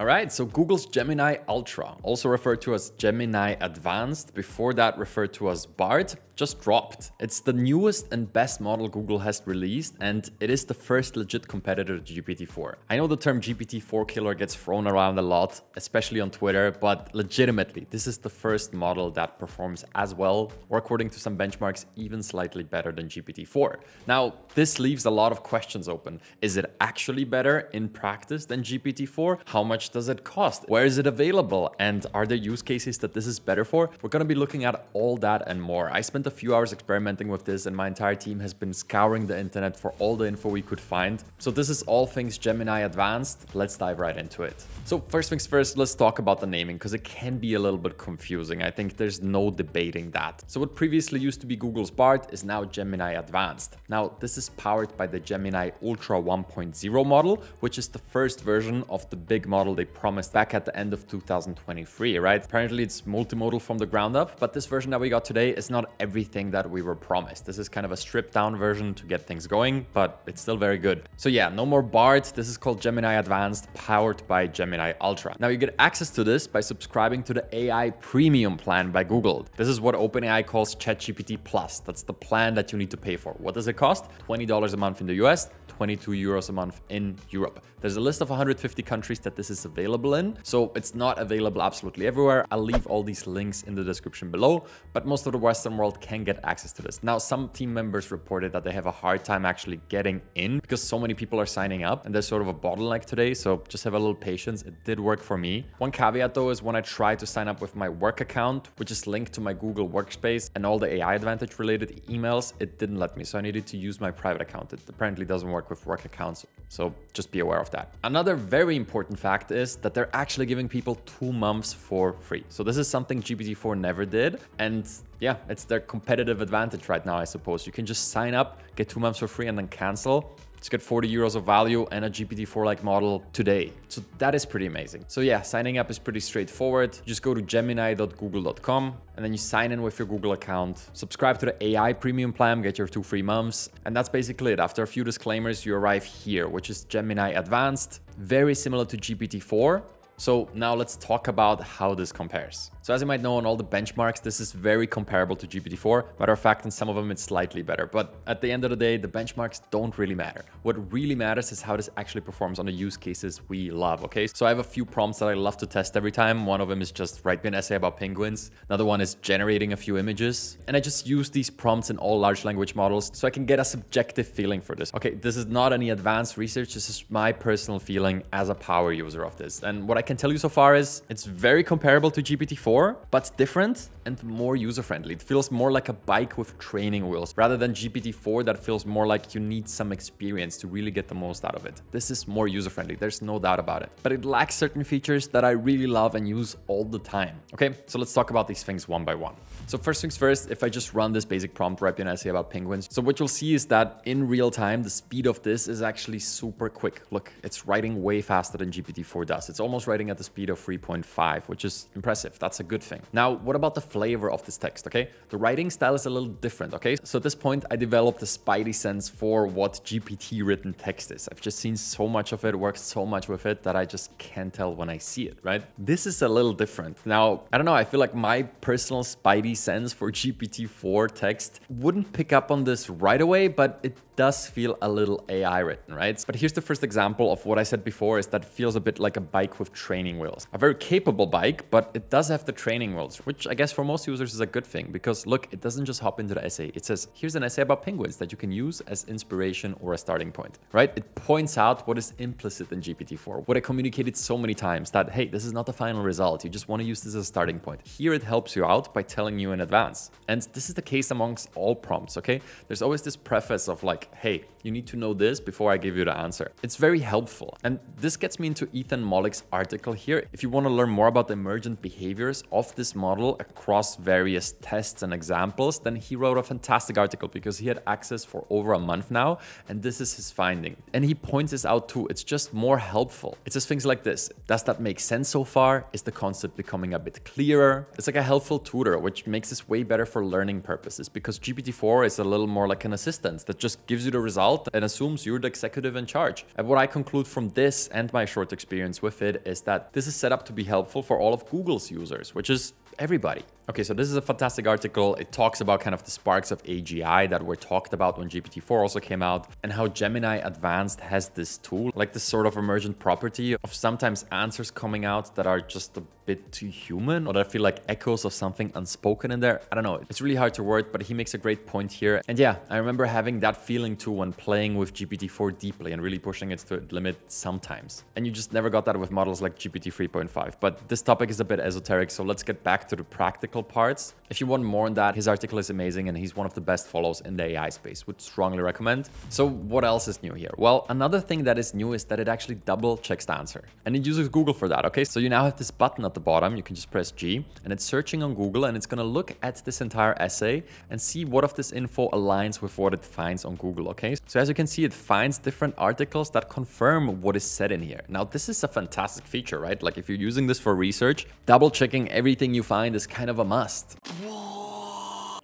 All right, so Google's Gemini Ultra, also referred to as Gemini Advanced, before that referred to as BARD, just dropped. It's the newest and best model Google has released, and it is the first legit competitor to GPT-4. I know the term GPT-4 killer gets thrown around a lot, especially on Twitter, but legitimately, this is the first model that performs as well, or according to some benchmarks, even slightly better than GPT-4. Now, this leaves a lot of questions open. Is it actually better in practice than GPT-4? How much does it cost? Where is it available? And are there use cases that this is better for? We're gonna be looking at all that and more. I spent a few hours experimenting with this and my entire team has been scouring the internet for all the info we could find. So this is all things Gemini Advanced. Let's dive right into it. So first things first, let's talk about the naming because it can be a little bit confusing. I think there's no debating that. So what previously used to be Google's BARD is now Gemini Advanced. Now this is powered by the Gemini Ultra 1.0 model, which is the first version of the big model they promised back at the end of 2023, right? Apparently it's multimodal from the ground up, but this version that we got today is not everything that we were promised. This is kind of a stripped down version to get things going, but it's still very good. So yeah, no more BARD. This is called Gemini Advanced, powered by Gemini Ultra. Now you get access to this by subscribing to the AI Premium plan by Google. This is what OpenAI calls ChatGPT Plus. That's the plan that you need to pay for. What does it cost? $20 a month in the US, 22 euros a month in Europe. There's a list of 150 countries that this is available in, so it's not available absolutely everywhere. I'll leave all these links in the description below, but most of the Western world can get access to this. Now, some team members reported that they have a hard time actually getting in because so many people are signing up and there's sort of a bottleneck today, so just have a little patience. It did work for me. One caveat though is when I tried to sign up with my work account, which is linked to my Google Workspace and all the AI Advantage related emails, it didn't let me, so I needed to use my private account. It apparently doesn't work with work accounts, so just be aware of that. Another very important fact is that they're actually giving people two months for free. So this is something GPT-4 never did. And yeah, it's their competitive advantage right now, I suppose. You can just sign up, get two months for free and then cancel to get 40 euros of value and a GPT-4-like model today. So that is pretty amazing. So yeah, signing up is pretty straightforward. You just go to gemini.google.com and then you sign in with your Google account, subscribe to the AI premium plan, get your two free months. And that's basically it. After a few disclaimers, you arrive here, which is Gemini Advanced, very similar to GPT-4, so now let's talk about how this compares. So as you might know on all the benchmarks, this is very comparable to GPT-4. Matter of fact, in some of them it's slightly better. But at the end of the day, the benchmarks don't really matter. What really matters is how this actually performs on the use cases we love, okay? So I have a few prompts that I love to test every time. One of them is just write me an essay about penguins. Another one is generating a few images. And I just use these prompts in all large language models so I can get a subjective feeling for this. Okay, this is not any advanced research. This is my personal feeling as a power user of this. And what I can tell you so far is it's very comparable to GPT-4, but different and more user-friendly. It feels more like a bike with training wheels rather than GPT-4 that feels more like you need some experience to really get the most out of it. This is more user-friendly, there's no doubt about it. But it lacks certain features that I really love and use all the time. Okay, so let's talk about these things one by one. So first things first, if I just run this basic prompt right write an essay about penguins. So what you'll see is that in real time, the speed of this is actually super quick. Look, it's writing way faster than GPT-4 does. It's almost writing at the speed of 3.5, which is impressive. That's a good thing. Now, what about the flavor of this text, okay? The writing style is a little different, okay? So at this point, I developed a spidey sense for what GPT written text is. I've just seen so much of it, worked so much with it that I just can't tell when I see it, right? This is a little different. Now, I don't know, I feel like my personal spidey sense for GPT-4 text wouldn't pick up on this right away, but it does feel a little AI written, right? But here's the first example of what I said before is that feels a bit like a bike with training wheels. A very capable bike, but it does have the training wheels, which I guess for most users is a good thing because look, it doesn't just hop into the essay. It says, here's an essay about penguins that you can use as inspiration or a starting point, right? It points out what is implicit in GPT-4, what I communicated so many times that, hey, this is not the final result. You just want to use this as a starting point. Here it helps you out by telling you in advance. And this is the case amongst all prompts, okay? There's always this preface of like, hey, you need to know this before I give you the answer. It's very helpful. And this gets me into Ethan Mollick's article here. If you want to learn more about the emergent behaviors of this model across various tests and examples, then he wrote a fantastic article because he had access for over a month now. And this is his finding. And he points this out too. It's just more helpful. It says things like this. Does that make sense so far? Is the concept becoming a bit clearer? It's like a helpful tutor, which makes this way better for learning purposes because GPT-4 is a little more like an assistant that just gives you the result and assumes you're the executive in charge. And what I conclude from this and my short experience with it is that this is set up to be helpful for all of Google's users, which is everybody. Okay, so this is a fantastic article. It talks about kind of the sparks of AGI that were talked about when GPT-4 also came out and how Gemini Advanced has this tool, like this sort of emergent property of sometimes answers coming out that are just a bit too human or that I feel like echoes of something unspoken in there. I don't know. It's really hard to word, but he makes a great point here. And yeah, I remember having that feeling too when playing with GPT-4 deeply and really pushing it to its limit sometimes. And you just never got that with models like GPT 3.5. But this topic is a bit esoteric, so let's get back to the practical parts. If you want more on that, his article is amazing and he's one of the best follows in the AI space, would strongly recommend. So what else is new here? Well, another thing that is new is that it actually double checks the answer. And it uses Google for that, okay? So you now have this button at the bottom, you can just press G, and it's searching on Google and it's gonna look at this entire essay and see what of this info aligns with what it finds on Google, okay? So as you can see, it finds different articles that confirm what is said in here. Now, this is a fantastic feature, right? Like if you're using this for research, double checking everything you find is kind of a must.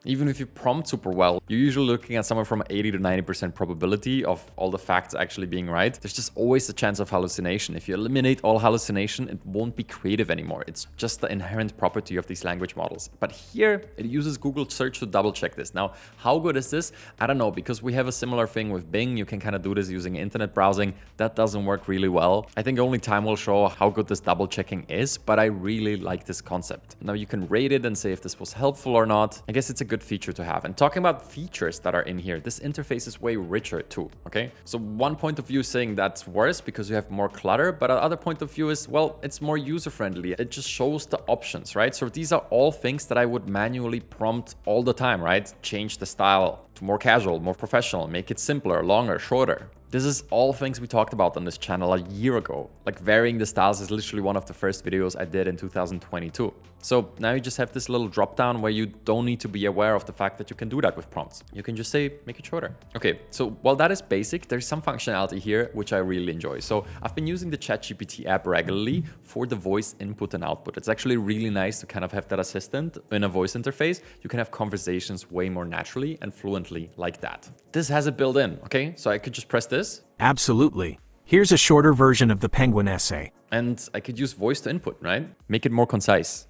Even if you prompt super well, you're usually looking at somewhere from 80 to 90% probability of all the facts actually being right. There's just always a chance of hallucination. If you eliminate all hallucination, it won't be creative anymore. It's just the inherent property of these language models. But here, it uses Google search to double check this. Now, how good is this? I don't know, because we have a similar thing with Bing. You can kind of do this using internet browsing. That doesn't work really well. I think only time will show how good this double checking is, but I really like this concept. Now you can rate it and say if this was helpful or not. I guess it's a good feature to have. And talking about features that are in here, this interface is way richer too, okay? So one point of view saying that's worse because you have more clutter, but another point of view is, well, it's more user-friendly. It just shows the options, right? So these are all things that I would manually prompt all the time, right? Change the style to more casual, more professional, make it simpler, longer, shorter. This is all things we talked about on this channel a year ago. Like varying the styles is literally one of the first videos I did in 2022. So now you just have this little drop down where you don't need to be aware of the fact that you can do that with prompts. You can just say, make it shorter. Okay, so while that is basic, there's some functionality here which I really enjoy. So I've been using the ChatGPT app regularly for the voice input and output. It's actually really nice to kind of have that assistant in a voice interface. You can have conversations way more naturally and fluently like that. This has it built in, okay? So I could just press this. Absolutely. Here's a shorter version of the Penguin essay. And I could use voice to input, right? Make it more concise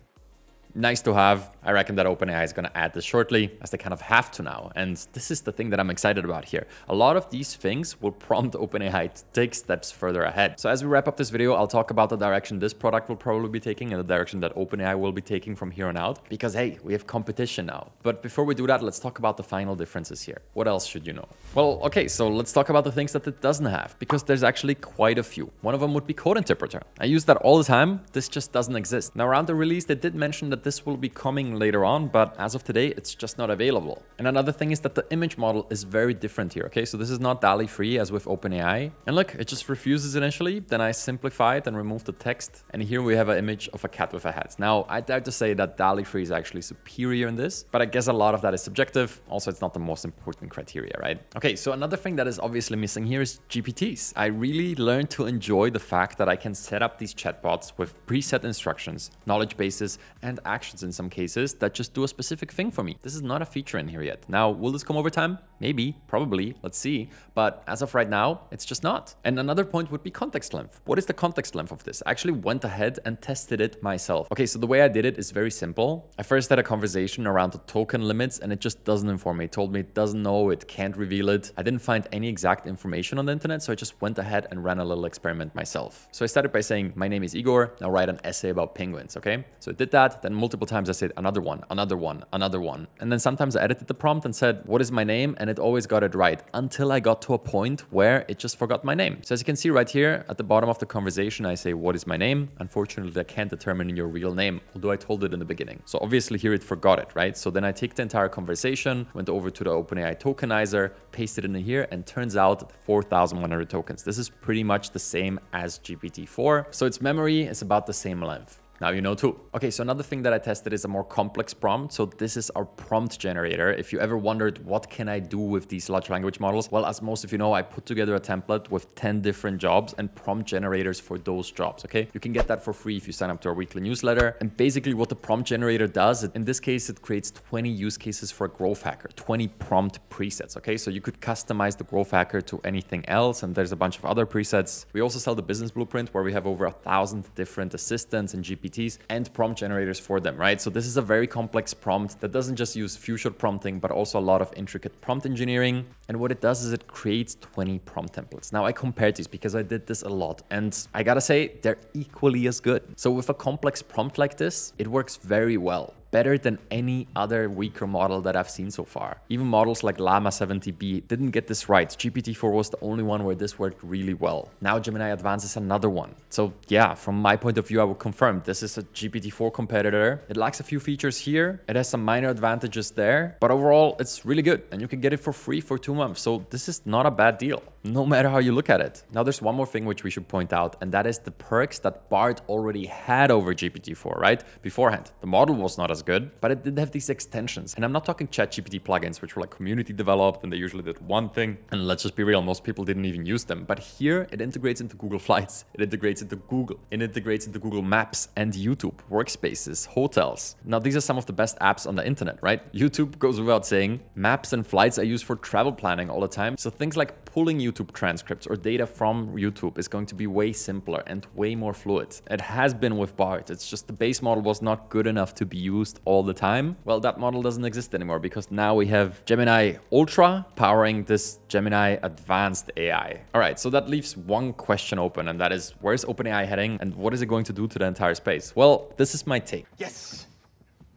nice to have. I reckon that OpenAI is going to add this shortly, as they kind of have to now. And this is the thing that I'm excited about here. A lot of these things will prompt OpenAI to take steps further ahead. So as we wrap up this video, I'll talk about the direction this product will probably be taking and the direction that OpenAI will be taking from here on out. Because hey, we have competition now. But before we do that, let's talk about the final differences here. What else should you know? Well, okay, so let's talk about the things that it doesn't have, because there's actually quite a few. One of them would be code interpreter. I use that all the time. This just doesn't exist. Now around the release, they did mention that this will be coming later on, but as of today, it's just not available. And another thing is that the image model is very different here, okay? So this is not DALL-E 3 as with OpenAI. And look, it just refuses initially, then I simplify it and remove the text. And here we have an image of a cat with a hat. Now, I dare to say that DALL-E 3 is actually superior in this, but I guess a lot of that is subjective. Also, it's not the most important criteria, right? Okay, so another thing that is obviously missing here is GPTs. I really learned to enjoy the fact that I can set up these chatbots with preset instructions, knowledge bases, and actions in some cases that just do a specific thing for me. This is not a feature in here yet. Now, will this come over time? Maybe, probably, let's see. But as of right now, it's just not. And another point would be context length. What is the context length of this? I actually went ahead and tested it myself. Okay, so the way I did it is very simple. I first had a conversation around the token limits and it just doesn't inform me. It told me it doesn't know, it can't reveal it. I didn't find any exact information on the internet, so I just went ahead and ran a little experiment myself. So I started by saying, my name is Igor, now write an essay about penguins, okay? So I did that, then multiple times I said another one, another one, another one. And then sometimes I edited the prompt and said, what is my name? And it always got it right until I got to a point where it just forgot my name. So as you can see right here at the bottom of the conversation, I say, what is my name? Unfortunately, I can't determine your real name, although I told it in the beginning. So obviously here it forgot it, right? So then I take the entire conversation, went over to the OpenAI tokenizer, pasted it in here, and turns out 4,100 tokens. This is pretty much the same as GPT-4. So its memory is about the same length. Now you know too. Okay, so another thing that I tested is a more complex prompt. So this is our prompt generator. If you ever wondered what can I do with these large language models, well, as most of you know, I put together a template with 10 different jobs and prompt generators for those jobs, okay? You can get that for free if you sign up to our weekly newsletter. And basically what the prompt generator does, in this case, it creates 20 use cases for a growth hacker, 20 prompt presets, okay? So you could customize the growth hacker to anything else. And there's a bunch of other presets. We also sell the business blueprint where we have over a thousand different assistants and GPTs and prompt generators for them, right? So this is a very complex prompt that doesn't just use shot prompting, but also a lot of intricate prompt engineering. And what it does is it creates 20 prompt templates. Now I compared these because I did this a lot and I gotta say they're equally as good. So with a complex prompt like this, it works very well better than any other weaker model that I've seen so far. Even models like Llama 70B didn't get this right. GPT-4 was the only one where this worked really well. Now Gemini Advanced is another one. So yeah, from my point of view, I would confirm this is a GPT-4 competitor. It lacks a few features here. It has some minor advantages there, but overall it's really good and you can get it for free for two months. So this is not a bad deal no matter how you look at it. Now there's one more thing which we should point out, and that is the perks that BARD already had over GPT-4, right? Beforehand, the model was not as good, but it did have these extensions. And I'm not talking ChatGPT plugins, which were like community developed and they usually did one thing. And let's just be real, most people didn't even use them. But here it integrates into Google Flights, it integrates into Google, it integrates into Google Maps and YouTube, workspaces, hotels. Now these are some of the best apps on the internet, right? YouTube goes without saying. Maps and flights are used for travel planning all the time. So things like pulling YouTube transcripts or data from YouTube is going to be way simpler and way more fluid. It has been with BARD. It's just the base model was not good enough to be used all the time. Well, that model doesn't exist anymore because now we have Gemini Ultra powering this Gemini Advanced AI. All right, so that leaves one question open and that is where's OpenAI heading and what is it going to do to the entire space? Well, this is my take. Yes,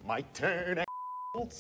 my turn.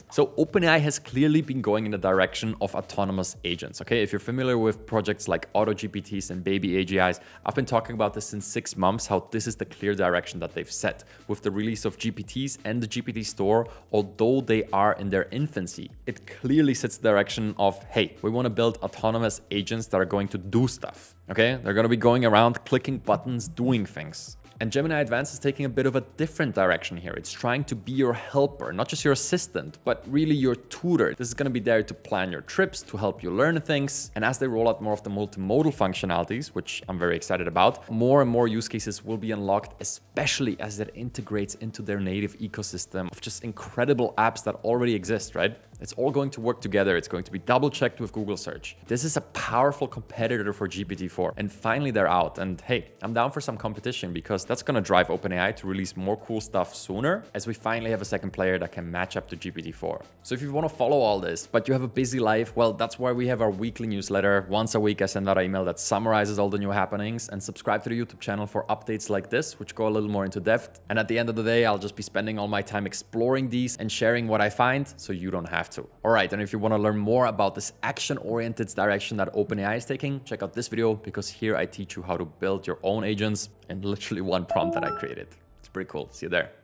So OpenAI has clearly been going in the direction of autonomous agents. Okay, if you're familiar with projects like AutoGPTs and Baby AGIs, I've been talking about this in six months, how this is the clear direction that they've set with the release of GPTs and the GPT store, although they are in their infancy. It clearly sets the direction of, hey, we want to build autonomous agents that are going to do stuff. Okay, they're going to be going around clicking buttons, doing things. And Gemini Advanced is taking a bit of a different direction here. It's trying to be your helper, not just your assistant, but really your tutor. This is going to be there to plan your trips, to help you learn things. And as they roll out more of the multimodal functionalities, which I'm very excited about, more and more use cases will be unlocked, especially as it integrates into their native ecosystem of just incredible apps that already exist, right? It's all going to work together. It's going to be double checked with Google search. This is a powerful competitor for GPT-4. And finally, they're out. And hey, I'm down for some competition because that's going to drive OpenAI to release more cool stuff sooner as we finally have a second player that can match up to GPT-4. So if you want to follow all this, but you have a busy life, well, that's why we have our weekly newsletter. Once a week, I send out an email that summarizes all the new happenings and subscribe to the YouTube channel for updates like this, which go a little more into depth. And at the end of the day, I'll just be spending all my time exploring these and sharing what I find so you don't have to. All right, and if you want to learn more about this action-oriented direction that OpenAI is taking, check out this video because here I teach you how to build your own agents in literally one prompt that I created. It's pretty cool. See you there.